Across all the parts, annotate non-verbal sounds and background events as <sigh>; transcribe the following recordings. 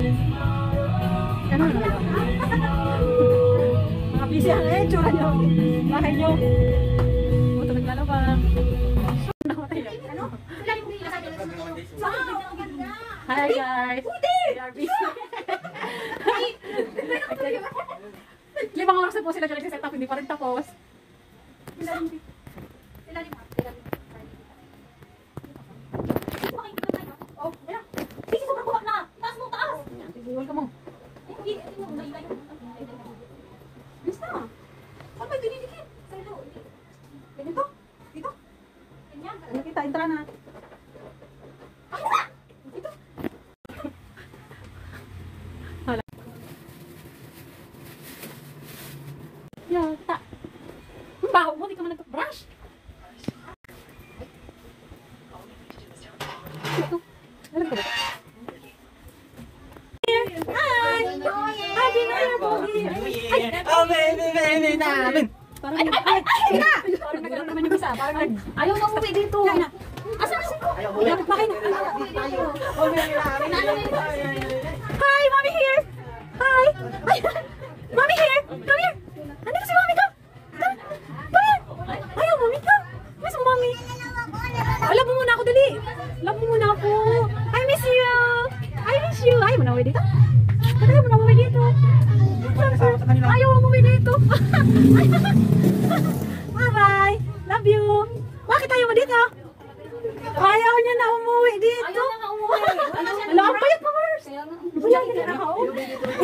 Ano? Mga busy ang eh, tsura nyo. Bahay nyo. Buto naglalabang. Ano? Hi guys! We. Limang oras na po sila dyan nagsiset up, hindi pa rin tapos. Oh, ayan. Ayan, Tigil ka mo. Bilis na. Saan ba dinidikit? Ganito? Dito? Ano kita? Entra na. Dito. Hala. Yata. Ang baho mo, di ka man nag-brush. Ito. Alam ko ba? Hi! Happy New Year, Pogi! Ay! Oh, baby, baby namin! Parang ay, ay, ay, na! Isa. Parang nag... Ayaw na umuwi dito. Asa na siya? Lapit bahay na. Oh, baby namin! Hi, mommy here! Hi! <laughs> Mommy here! Come here! Ano si mommy ka? Come here! Ayaw, mommy ka! Miss mo, mommy. Love mo muna ako, dali. Love mo muna ako. I miss you! I miss you! Ayaw mo na umuwi dito? Ayaw mo na umuwi dito? Ayaw mo umuwi dito. <laughs> Bye-bye! <laughs> Love you! Bakit ayaw mo dito? Ayaw niya na umuwi dito. Wala ang payat mo, Mars.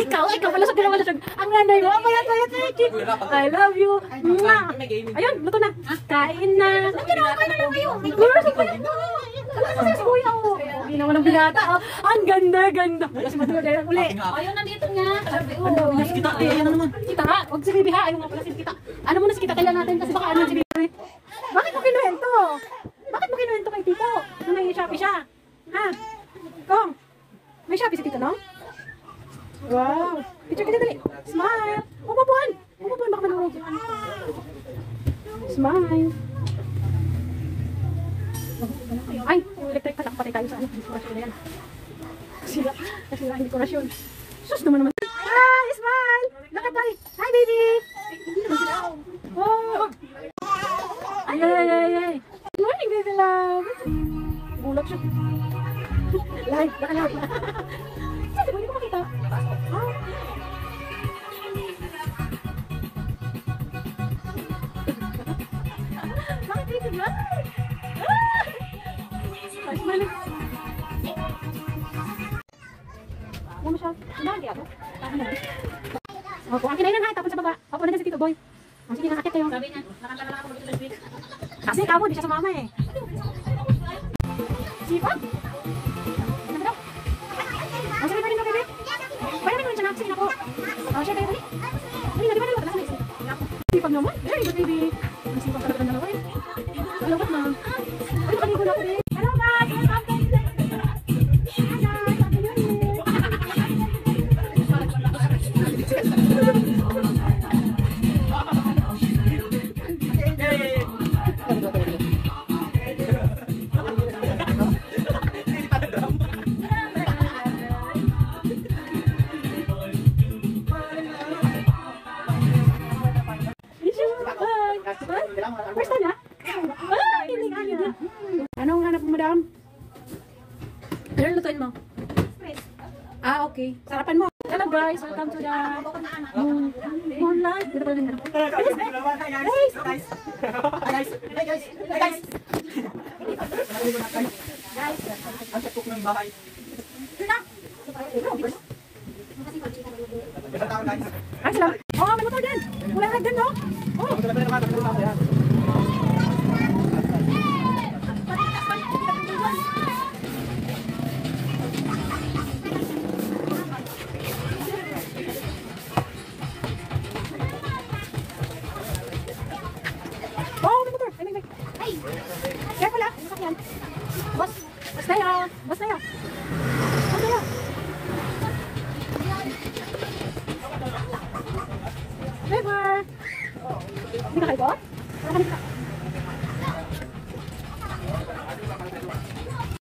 Ikaw, ikaw pala sa malasag. Ang nanay mo, ang payat, payat, payat. I love you. Ayun, luto na. Kain na. Ang ginawa kain na lang kayo. Mars, ang payat mo. Ano sa kuya ko? Hindi naman ang binata. oh. Ang ganda, ganda. Wala si Maduro dahil uli. Ayaw nandito nga. Sabi, oh, Yes, kita, eh, ano naman? Kita, huwag si Bibi ha. Ayaw nga pala si Kita. Ano muna si Kita, kailan natin kasi baka ano si Bibi. Bakit mo kinuwento? Bakit mo kinuwento kay Tito? Na may Shopee siya. Ha? Kong, may Shopee si Tito, no? Wow. Picture kita dali. Smile. Umabuhan. Umabuhan, baka manurog. Smile. Ay, electric pa, nakapatay tayo sa ano. Dekorasyon na yan. Sira. Nasira ang dekorasyon. Sus naman naman. Hi, smile. Lakad tayo. Hi, baby. Oh. Ay, ay, ay, ay. Good morning, baby love. Gulat siya. Live, nakalive. Sabi ko, hindi ko makita. Ah. Bakit dito ba? Ah! Ay, smile. Ano mo siya? Lagi ako. Na? Opo, ang kinainan ha, tapos sa baba. Opo, nandiyan si Tito Boy. Ah, sige, nakakit kayo. sabi niya, nakatala lang ako dito sa. Kasi ikaw mo, di siya sumama eh. Sipag? Ano daw? Ang sabi pa rin mo, bebe? Pwede mo rin siya na. Sige na po. Oh, siya kayo, dali. Dali na, di ba dali? Wala sa Sipag naman. Good, baby. Ang sipag talaga ng dalawa eh. Malungkot na. Ay, makaligo na ako din. First time na? Ah, hindi nga yun. Anong hanap mo, madam? Ano lutuin mo? Ah, okay. Sarapan mo. Hello guys, welcome to the Moon Moonlight. Dito pala din. Guys! Guys! Guys! Hey guys! Hey guys! Guys! Ang sakok ng bahay. Guys. Ay, sila. Oh, may motor din. Wala na din, no? Oh, Careful ah. Masakyan. yan. Boss. Boss tayo. Boss tayo. Boss tayo. River. Hindi ka kayo? Wala ka